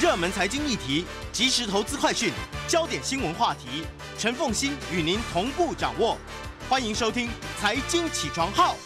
热门财经议题、即时投资快讯、焦点新闻话题，陈凤欣与您同步掌握。欢迎收听《财经起床号》。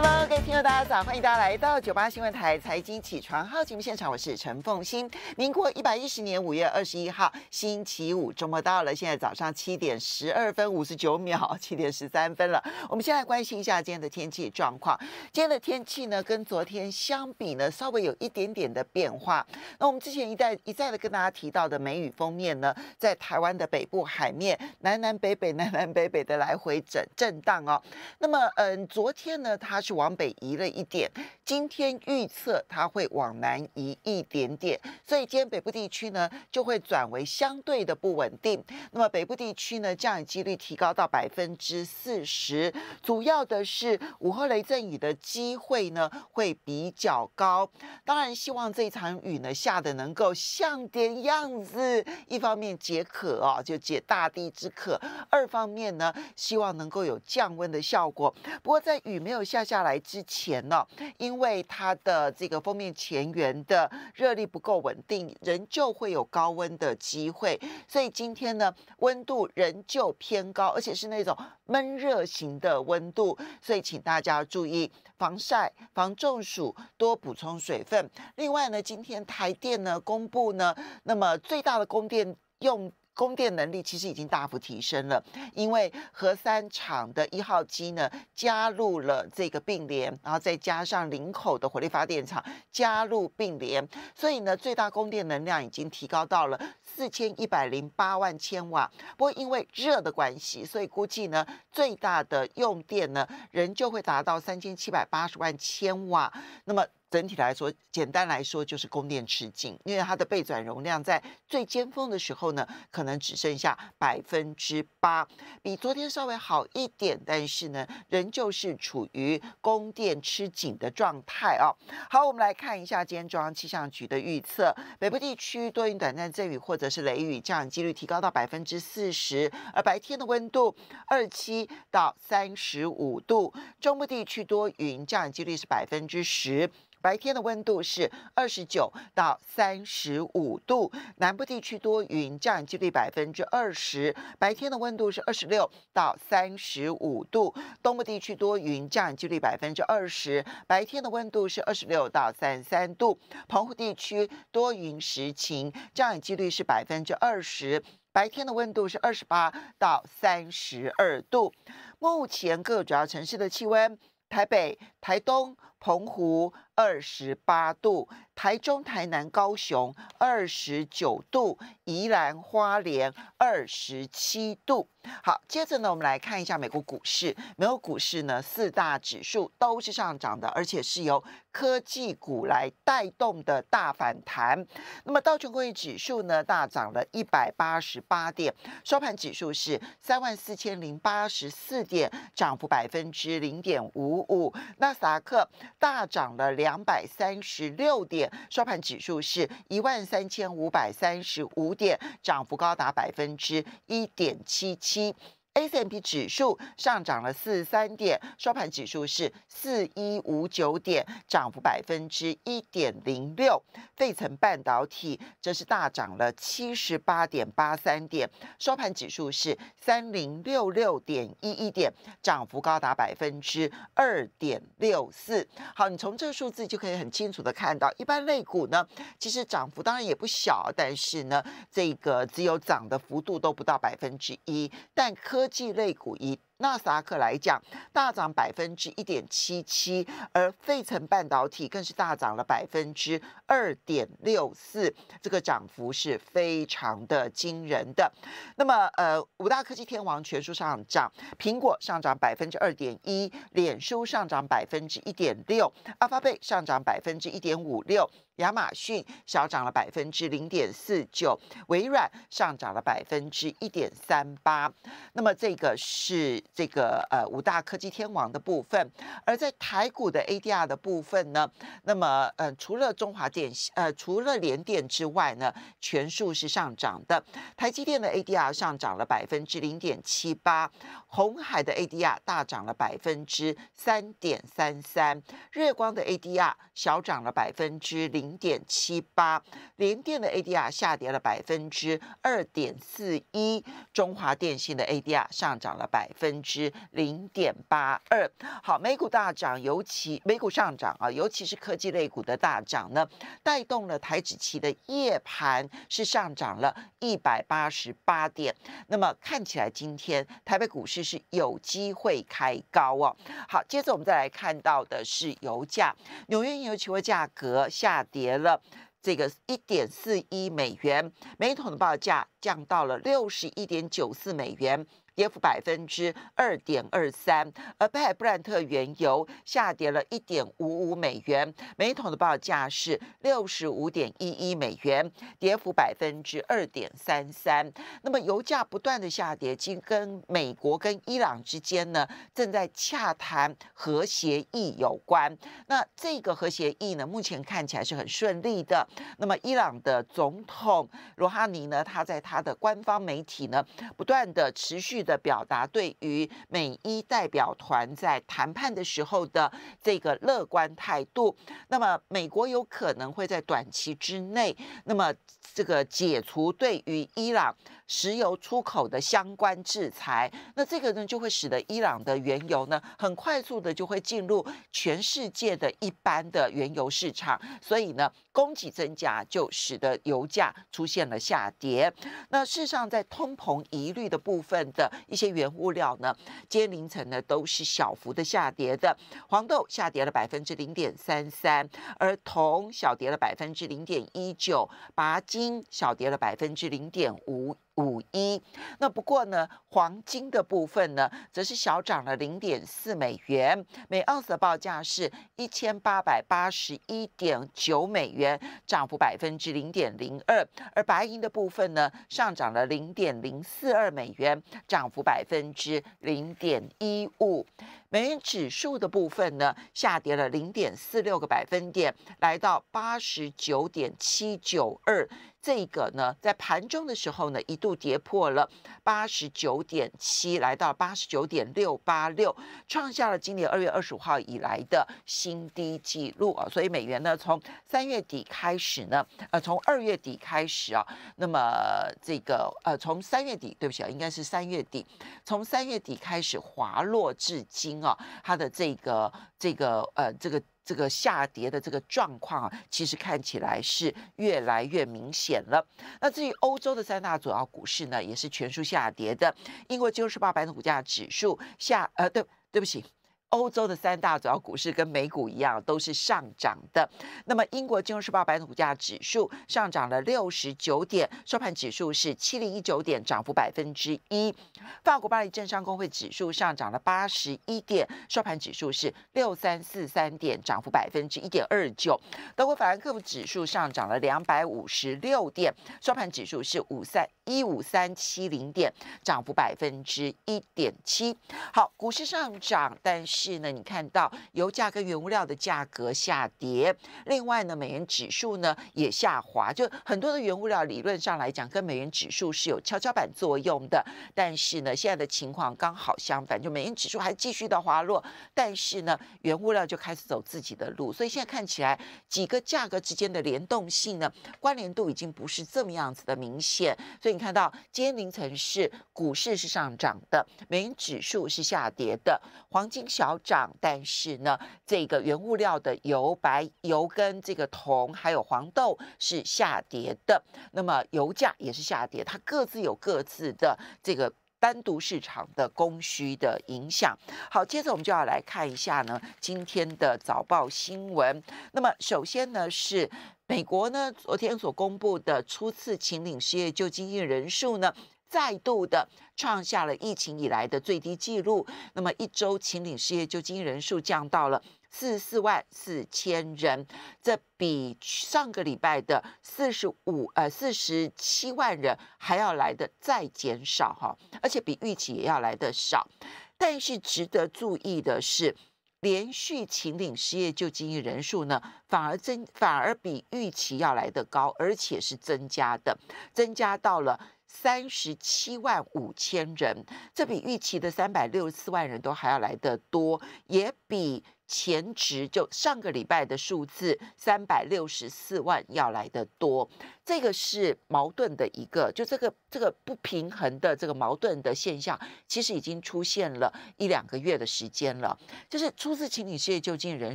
Hello，各位听众，大家早！欢迎大家来到九八新闻台财经起床号节目现场，我是陈凤欣。民国一百一十年五月二十一号星期五，周末到了，现在早上七点十二分五十九秒，七点十三分了。我们先来关心一下今天的天气状况。今天的天气呢，跟昨天相比呢，稍微有一点点的变化。那我们之前一再一再的跟大家提到的梅雨封面呢，在台湾的北部海面南南北北、南南北北的来回震震荡哦。那么，嗯，昨天呢，它是往北移了一点，今天预测它会往南移一点点，所以今天北部地区呢就会转为相对的不稳定。那么北部地区呢，降雨几率提高到百分之四十，主要的是午后雷阵雨的机会呢会比较高。当然，希望这一场雨呢下的能够像点样子，一方面解渴哦，就解大地之渴；二方面呢，希望能够有降温的效果。不过在雨没有下下来之前呢，因为它的这个封面前缘的热力不够稳定，仍旧会有高温的机会。所以今天呢，温度仍旧偏高，而且是那种闷热型的温度。所以请大家注意防晒、防中暑，多补充水分。另外呢，今天台电呢公布呢，那么最大的供电用。供电能力其实已经大幅提升了，因为核三厂的一号机呢加入了这个并联，然后再加上林口的火力发电厂加入并联，所以呢最大供电能量已经提高到了四千一百零八万千瓦。不过因为热的关系，所以估计呢最大的用电呢仍旧会达到三千七百八十万千瓦。那么整体来说，简单来说就是供电吃紧，因为它的备转容量在最尖峰的时候呢，可能只剩下百分之八，比昨天稍微好一点，但是呢，仍旧是处于供电吃紧的状态哦。好，我们来看一下今天中央气象局的预测，北部地区多云短暂阵雨或者是雷雨，降雨几率提高到百分之四十，而白天的温度二七到三十五度，中部地区多云，降雨几率是百分之十。白天的温度是二十九到三十五度，南部地区多云，降雨几率百分之二十。白天的温度是二十六到三十五度，东部地区多云，降雨几率百分之二十。白天的温度是二十六到三十三度，澎湖地区多云时晴，降雨几率是百分之二十。白天的温度是二十八到三十二度。目前各主要城市的气温。台北、台东、澎湖二十八度，台中、台南、高雄二十九度，宜兰花莲二十七度。好，接着呢，我们来看一下美国股市。美国股市呢，四大指数都是上涨的，而且是由科技股来带动的大反弹。那么道琼工业指数呢，大涨了一百八十八点，收盘指数是三万四千零八十四点，涨幅百分之零点五五。纳斯达克大涨了两两百三十六点，收盘指数是一万三千五百三十五点，涨幅高达百分之一点七七。A C M P 指数上涨了四十三点，收盘指数是四一五九点，涨幅百分之一点零六。费城半导体则是大涨了七十八点八三点，收盘指数是三零六六点一一点，涨幅高达百分之二点六四。好，你从这个数字就可以很清楚的看到，一般类股呢，其实涨幅当然也不小，但是呢，这个只有涨的幅度都不到百分之一，但科技类股以纳斯达克来讲，大涨百分之一点七七，而费城半导体更是大涨了百分之二点六四，这个涨幅是非常的惊人的。那么，呃，五大科技天王全数上涨，苹果上涨百分之二点一，脸书上涨百分之一点六，阿发贝上涨百分之一点五六。亚马逊小涨了百分之零点四九，微软上涨了百分之一点三八。那么这个是这个呃五大科技天王的部分，而在台股的 ADR 的部分呢，那么呃除了中华电呃除了联电之外呢，全数是上涨的。台积电的 ADR 上涨了百分之零点七八，红海的 ADR 大涨了百分之三点三三，日光的 ADR 小涨了百分之零。零点七八，联电的 ADR 下跌了百分之二点四一，中华电信的 ADR 上涨了百分之零点八二。好，美股大涨，尤其美股上涨啊，尤其是科技类股的大涨呢，带动了台指期的夜盘是上涨了一百八十八点。那么看起来今天台北股市是有机会开高哦。好，接着我们再来看到的是油价，纽约原油期货价格下跌跌了这个一点四一美元，每桶的报价降到了六十一点九四美元。跌幅百分之二点二三，而北海布兰特原油下跌了一点五五美元，每桶的报价是六十五点一一美元，跌幅百分之二点三三。那么油价不断的下跌，其实跟美国跟伊朗之间呢正在洽谈核协议有关。那这个核协议呢，目前看起来是很顺利的。那么伊朗的总统罗哈尼呢，他在他的官方媒体呢，不断的持续。的表达对于美伊代表团在谈判的时候的这个乐观态度，那么美国有可能会在短期之内，那么这个解除对于伊朗。石油出口的相关制裁，那这个呢就会使得伊朗的原油呢很快速的就会进入全世界的一般的原油市场，所以呢供给增加就使得油价出现了下跌。那事实上在通膨疑虑的部分的一些原物料呢，今天凌晨呢都是小幅的下跌的，黄豆下跌了百分之零点三三，而铜小跌了百分之零点一九，钯金小跌了百分之零点五。五一，那不过呢，黄金的部分呢，则是小涨了零点四美元，每盎司的报价是一千八百八十一点九美元，涨幅百分之零点零二。而白银的部分呢，上涨了零点零四二美元，涨幅百分之零点一五。美元指数的部分呢，下跌了零点四六个百分点，来到八十九点七九二。这个呢，在盘中的时候呢，一度跌破了八十九点七，来到八十九点六八六，创下了今年二月二十五号以来的新低纪录啊！所以美元呢，从三月底开始呢，呃，从二月底开始啊，那么这个呃，从三月底，对不起啊，应该是三月底，从三月底开始滑落至今啊，它的这个这个呃这个。这个下跌的这个状况啊，其实看起来是越来越明显了。那至于欧洲的三大主要股市呢，也是全数下跌的。英国金融时报白的股价指数下，呃，对，对不起。欧洲的三大主要股市跟美股一样，都是上涨的。那么，英国金融时报白股价指数上涨了六十九点，收盘指数是七零一九点，涨幅百分之一。法国巴黎政商工会指数上涨了八十一点，收盘指数是六三四三点，涨幅百分之一点二九。德国法兰克福指数上涨了两百五十六点，收盘指数是五三一五三七零点，涨幅百分之一点七。好，股市上涨，但是。是呢，你看到油价跟原物料的价格下跌，另外呢，美元指数呢也下滑，就很多的原物料理论上来讲，跟美元指数是有跷跷板作用的。但是呢，现在的情况刚好相反，就美元指数还继续的滑落，但是呢，原物料就开始走自己的路。所以现在看起来，几个价格之间的联动性呢，关联度已经不是这么样子的明显。所以你看到今天凌晨是股市是上涨的，美元指数是下跌的，黄金小。小涨，但是呢，这个原物料的油、白油跟这个铜还有黄豆是下跌的，那么油价也是下跌，它各自有各自的这个单独市场的供需的影响。好，接着我们就要来看一下呢今天的早报新闻。那么首先呢是美国呢昨天所公布的初次请领失业救济金人数呢。再度的创下了疫情以来的最低纪录。那么一周秦岭失业救济人数降到了四十四万四千人，这比上个礼拜的四十五呃四十七万人还要来的再减少哈，而且比预期也要来的少。但是值得注意的是，连续秦岭失业救济人数呢，反而增反而比预期要来的高，而且是增加的，增加到了。三十七万五千人，这比预期的三百六十四万人都还要来得多，也比前值就上个礼拜的数字三百六十四万要来的多，这个是矛盾的一个，就这个这个不平衡的这个矛盾的现象，其实已经出现了一两个月的时间了。就是初次请领失业救济人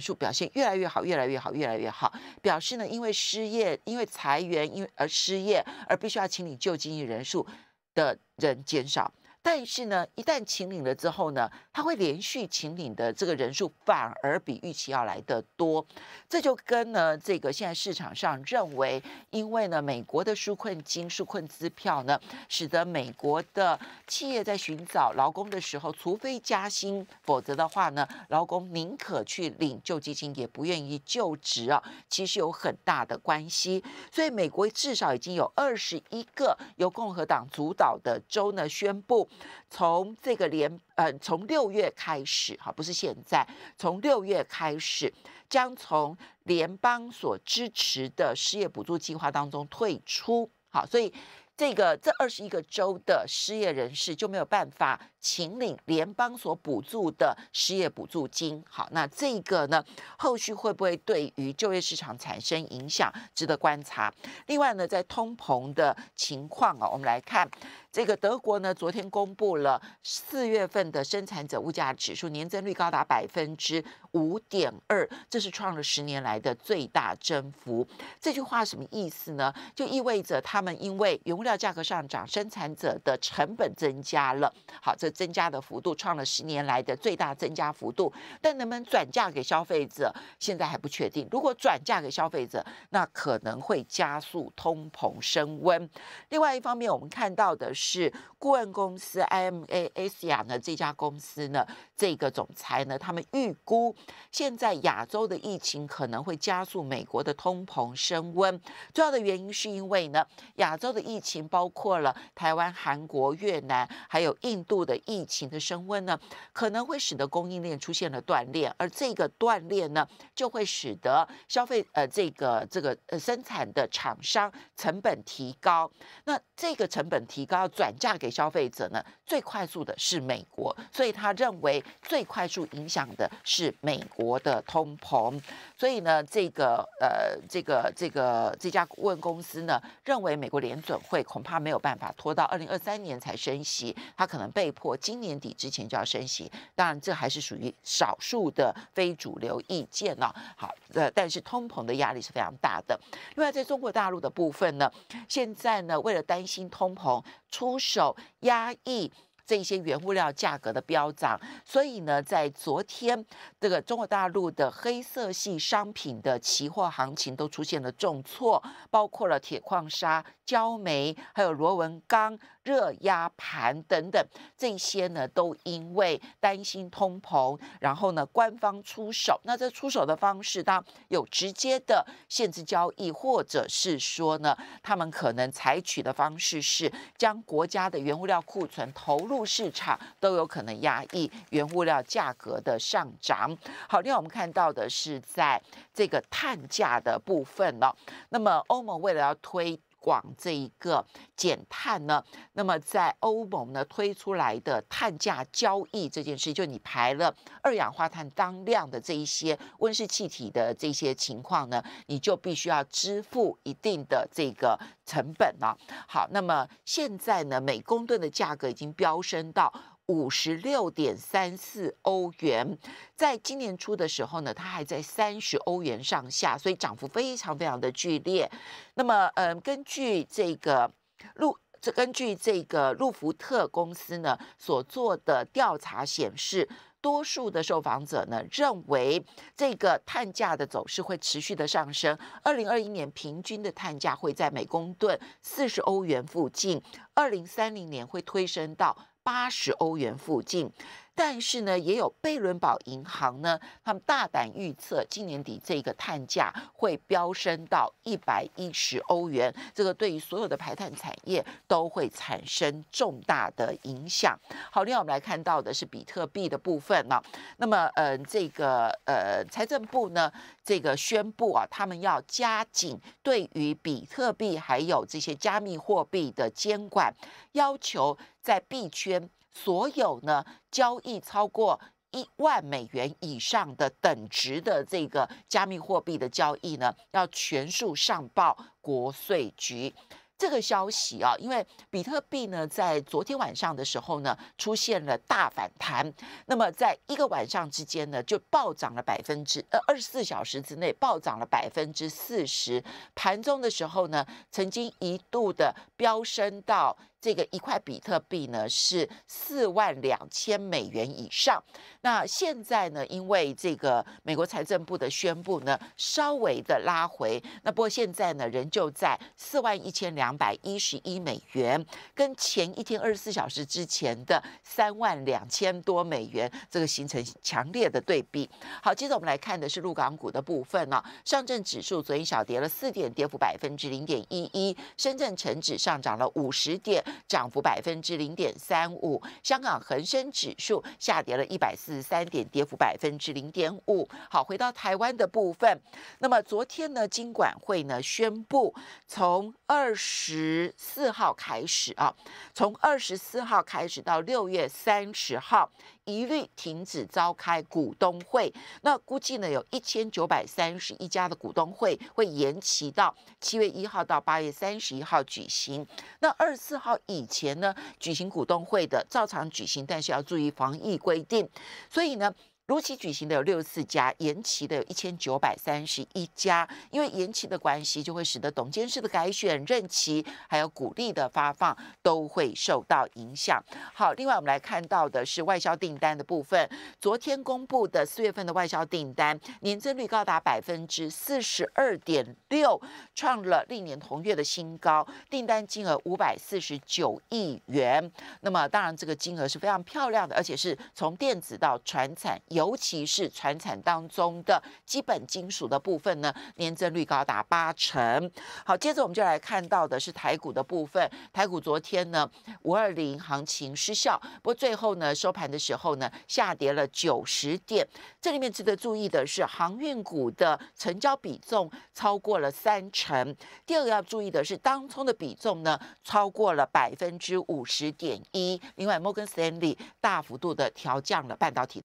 数表现越来越好，越来越好，越来越好，表示呢，因为失业、因为裁员、因为而失业而必须要请领救济人数的人减少。但是呢，一旦请领了之后呢，它会连续请领的这个人数反而比预期要来的多，这就跟呢这个现在市场上认为，因为呢美国的纾困金、纾困支票呢，使得美国的企业在寻找劳工的时候，除非加薪，否则的话呢，劳工宁可去领救济金，也不愿意就职啊。其实有很大的关系，所以美国至少已经有二十一个由共和党主导的州呢宣布。从这个联呃，从六月开始，哈，不是现在，从六月开始，将从联邦所支持的失业补助计划当中退出，好，所以这个这二十一个州的失业人士就没有办法。请领联邦所补助的失业补助金，好，那这个呢，后续会不会对于就业市场产生影响，值得观察。另外呢，在通膨的情况啊，我们来看这个德国呢，昨天公布了四月份的生产者物价指数年增率高达百分之五点二，这是创了十年来的最大增幅。这句话什么意思呢？就意味着他们因为原物料价格上涨，生产者的成本增加了。好，这。增加的幅度创了十年来的最大增加幅度，但能不能转嫁给消费者，现在还不确定。如果转嫁给消费者，那可能会加速通膨升温。另外一方面，我们看到的是是顾问公司 IMA s 亚呢这家公司呢，这个总裁呢，他们预估现在亚洲的疫情可能会加速美国的通膨升温。主要的原因是因为呢，亚洲的疫情包括了台湾、韩国、越南，还有印度的。疫情的升温呢，可能会使得供应链出现了断裂，而这个断裂呢，就会使得消费呃这个这个呃生产的厂商成本提高。那这个成本提高转嫁给消费者呢，最快速的是美国，所以他认为最快速影响的是美国的通膨。所以呢，这个呃这个这个这家顾问公司呢，认为美国联准会恐怕没有办法拖到二零二三年才升息，他可能被迫。今年底之前就要升息，当然这还是属于少数的非主流意见呢。好，呃，但是通膨的压力是非常大的。另外，在中国大陆的部分呢，现在呢，为了担心通膨，出手压抑。这些原物料价格的飙涨，所以呢，在昨天这个中国大陆的黑色系商品的期货行情都出现了重挫，包括了铁矿砂、焦煤，还有螺纹钢、热压盘等等，这些呢都因为担心通膨，然后呢官方出手。那这出手的方式，当然有直接的限制交易，或者是说呢，他们可能采取的方式是将国家的原物料库存投入。市场都有可能压抑原物料价格的上涨。好，另外我们看到的是在这个碳价的部分了。那么欧盟为了要推广这一个减碳呢，那么在欧盟呢推出来的碳价交易这件事，就你排了二氧化碳当量的这一些温室气体的这些情况呢，你就必须要支付一定的这个。成本呢？好，那么现在呢，每公吨的价格已经飙升到五十六点三四欧元。在今年初的时候呢，它还在三十欧元上下，所以涨幅非常非常的剧烈。那么，嗯，根据这个路，这根据这个路福特公司呢所做的调查显示。多数的受访者呢认为，这个碳价的走势会持续的上升。二零二一年平均的碳价会在每公吨四十欧元附近，二零三零年会推升到八十欧元附近。但是呢，也有贝伦堡银行呢，他们大胆预测，今年底这个碳价会飙升到一百一十欧元，这个对于所有的排碳产业都会产生重大的影响。好，另外我们来看到的是比特币的部分呢。那么，呃，这个呃，财政部呢，这个宣布啊，他们要加紧对于比特币还有这些加密货币的监管，要求在币圈。所有呢交易超过一万美元以上的等值的这个加密货币的交易呢，要全数上报国税局。这个消息啊，因为比特币呢，在昨天晚上的时候呢，出现了大反弹。那么在一个晚上之间呢，就暴涨了百分之呃二十四小时之内暴涨了百分之四十。盘中的时候呢，曾经一度的飙升到。这个一块比特币呢是四万两千美元以上。那现在呢，因为这个美国财政部的宣布呢，稍微的拉回。那不过现在呢，仍旧在四万一千两百一十一美元，跟前一天二十四小时之前的三万两千多美元，这个形成强烈的对比。好，接着我们来看的是陆港股的部分呢。上证指数昨天小跌了四点，跌幅百分之零点一一。深圳成指上涨了五十点。涨幅百分之零点三五，香港恒生指数下跌了一百四十三点，跌幅百分之零点五。好，回到台湾的部分，那么昨天呢，金管会呢宣布，从二十四号开始啊，从二十四号开始到六月三十号。一律停止召开股东会，那估计呢有一千九百三十一家的股东会会延期到七月一号到八月三十一号举行。那二十四号以前呢举行股东会的照常举行，但是要注意防疫规定。所以呢。如期举行的有六十四家，延期的有一千九百三十一家。因为延期的关系，就会使得董监事的改选任期，还有股利的发放都会受到影响。好，另外我们来看到的是外销订单的部分。昨天公布的四月份的外销订单年增率高达百分之四十二点六，创了历年同月的新高。订单金额五百四十九亿元。那么当然，这个金额是非常漂亮的，而且是从电子到船产。尤其是船产当中的基本金属的部分呢，年增率高达八成。好，接着我们就来看到的是台股的部分。台股昨天呢，五二零行情失效，不过最后呢，收盘的时候呢，下跌了九十点。这里面值得注意的是，航运股的成交比重超过了三成。第二个要注意的是，当冲的比重呢，超过了百分之五十点一。另外，摩根斯丹利大幅度的调降了半导体。